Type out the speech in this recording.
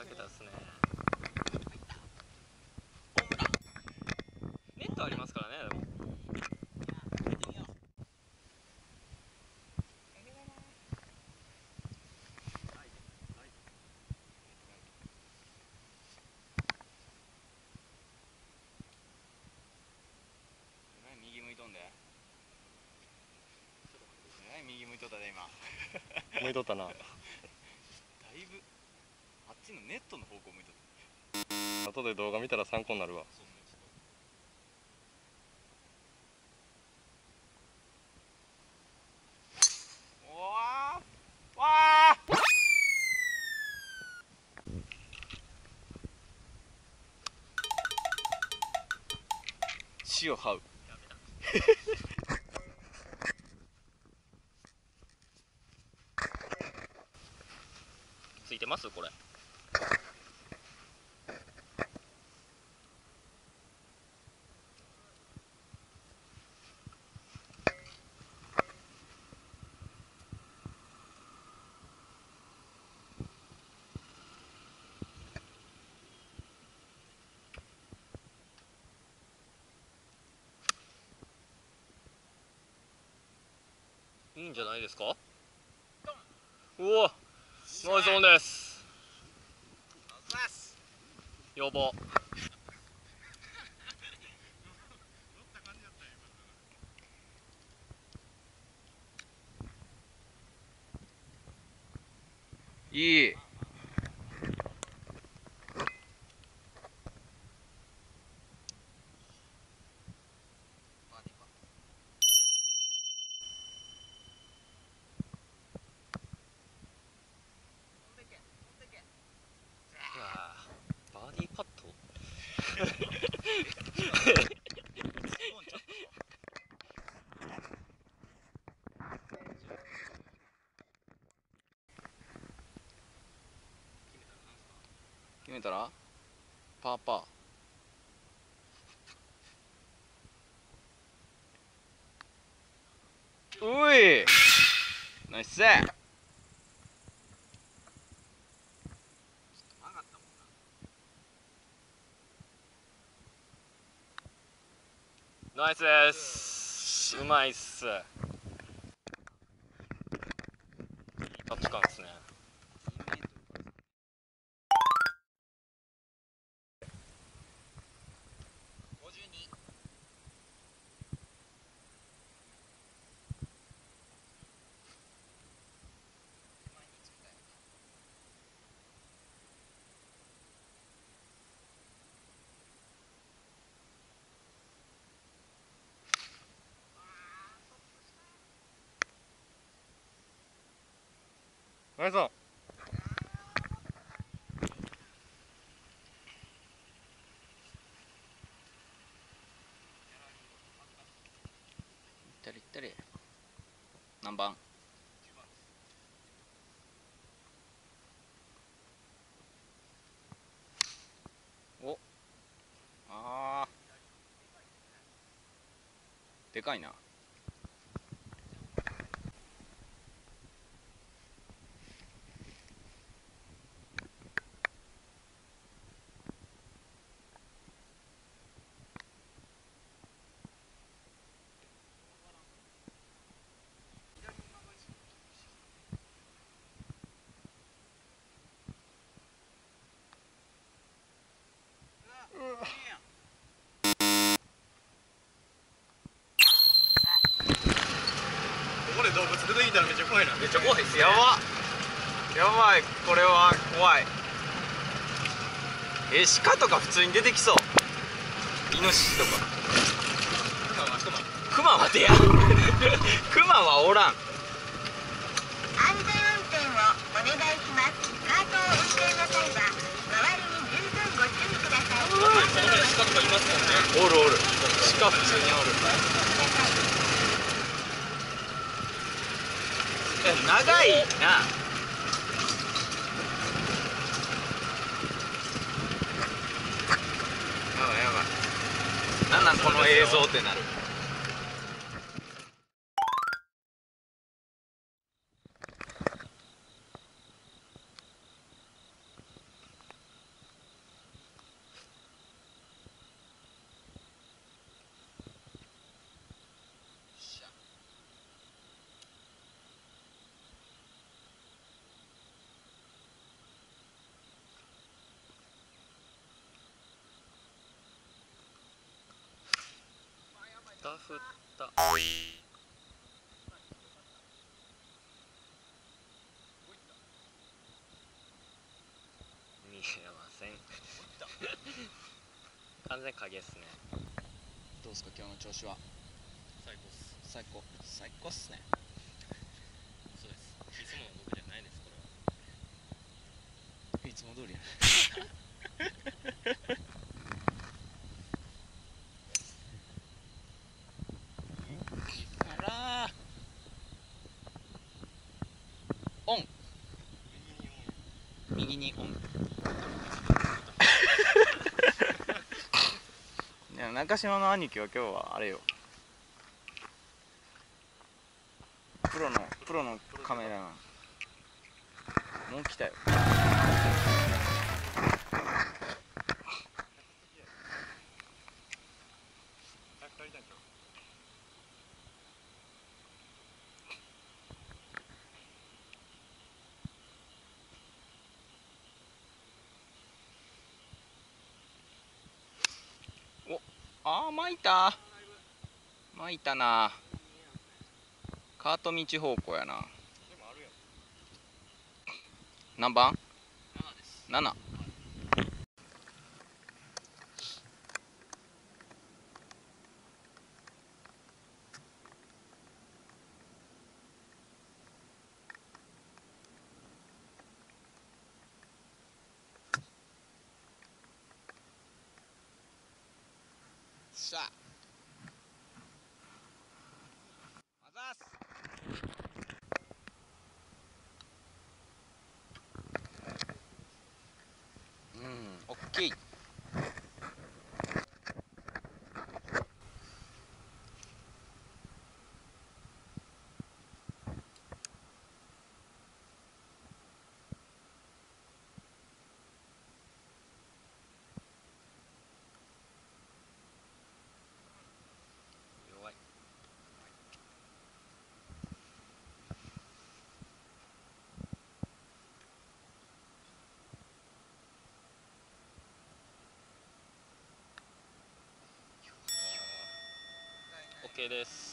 かけたですね。ネットありますからねでも。右向いとんで。右向いとったで今。向いとったな。ちのネットの方向向いとった。後で動画見たら参考になるわ。わーわー。塩這う。ついてます？これいいんじゃないですか？うわナイスオンです。要望いいうわバーディーパット決めたら？パーパー。うい！ナイス。ナイスです。うまいっすタッチ感ですねナイスオン行ったり行ったり何番おあーでかいなここで動物出てきたらめっちゃ怖いな。めっちゃ怖いっすやば。やばい。これは怖い。え鹿とか普通に出てきそう。イノシシとか。クマは出や。クマはおらん。安全運転をお願いします。カートを運転の際は周りに十分ご注意ください。この辺鹿とかいますもんね。おるおる。鹿普通におるえ長いな。やばいやばい。なんなんこの映像ってなる。振った。見えません。完全影っすね。どうですか今日の調子は？最高っす。最高最高っすね。そうです。いつもの僕じゃないですこれは。いつも通りや あらーオン右にオン いや中島の兄貴は今日はあれよ。プロのプロのカメラマン。もう来たよ。あー巻いた。巻いたな。カート道方向やな。や何番？7です ?7 さああざっすうんオッケー弱いです。